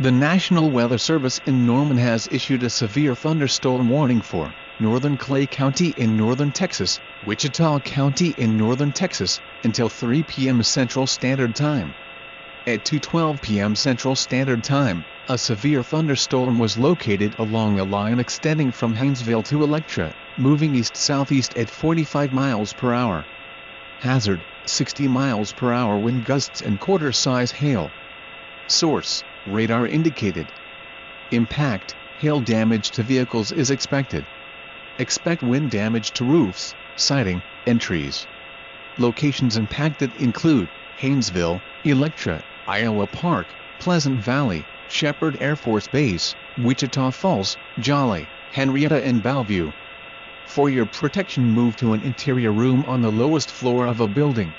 The National Weather Service in Norman has issued a severe thunderstorm warning for northern Clay County in northern Texas, Wichita County in northern Texas, until 3 p.m. Central Standard Time. At 2:12 p.m. Central Standard Time, a severe thunderstorm was located along a line extending from Haynesville to Electra, moving east-southeast at 45 miles per hour. Hazard: 60 miles per hour wind gusts and quarter-size hail. Source: Radar indicated. Impact: Hail damage to vehicles is expected. Expect wind damage to roofs, siding, and trees. Locations impacted include Haynesville, Electra, Iowa Park, Pleasant Valley, Sheppard Air Force Base, Wichita Falls, Jolly, Henrietta and Bellevue. For your protection move to an interior room on the lowest floor of a building.